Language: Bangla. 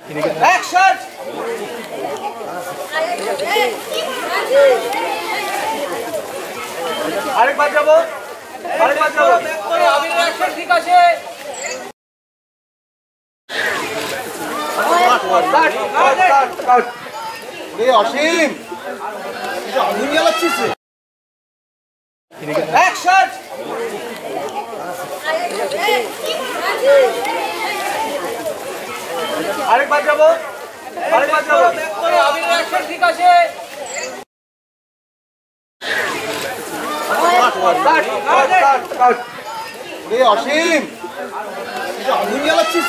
অ্যাকশন আরেকবার যাব। আরেকবার যাব। ঠিক আছে কাট কাট কাট কাট রে অসীম আগুন জ্বালাচ্ছিস অ্যাকশন আরেকবার যাব আরেকবার যাব। অসীম আগুন জ্বালাচ্ছিস